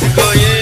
Mexico, yeah.